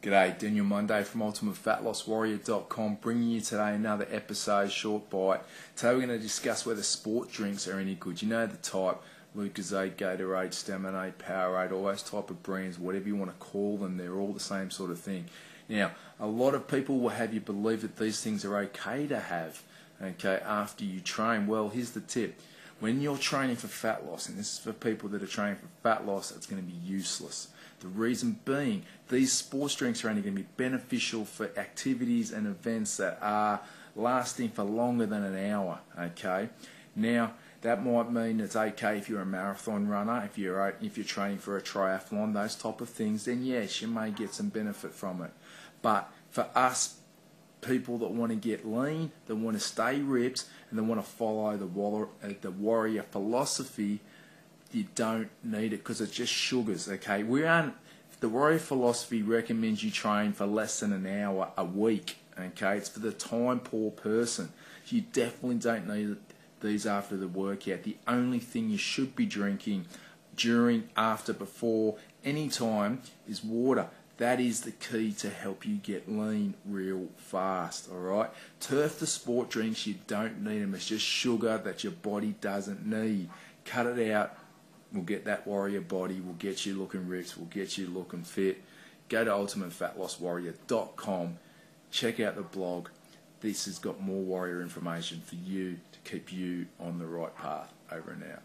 G'day, Daniel Monday from UltimateFatLossWarrior.com bringing you today another episode, short bite. Today we're going to discuss whether sport drinks are any good. You know the type, Lucozade, Gatorade, Staminade, Powerade, all those type of brands, whatever you want to call them, they're all the same sort of thing. Now, a lot of people will have you believe that these things are okay to have, okay, after you train. Well, here's the tip. When you're training for fat loss, and this is for people that are training for fat loss, it's going to be useless. The reason being, these sports drinks are only going to be beneficial for activities and events that are lasting for longer than an hour. Okay, now that might mean it's okay if you're a marathon runner, if you're if you're training for a triathlon, those type of things. Then yes, you may get some benefit from it. But for us people that want to get lean, that want to stay ripped, and that want to follow the warrior, uh, the warrior philosophy you don't need it because it's just sugars. Okay, we aren't. The warrior philosophy recommends you train for less than an hour a week. Okay, it's for the time poor person. You definitely don't need these after the workout. The only thing you should be drinking during, after, before, any time is water. That is the key to help you get lean real fast. All right. Turf the sport drinks. You don't need them. It's just sugar that your body doesn't need. Cut it out We'll get that warrior body. We'll get you looking ripped. We'll get you looking fit. Go to ultimatefatlosswarrior.com. Check out the blog. This has got more warrior information for you to keep you on the right path. Over and out.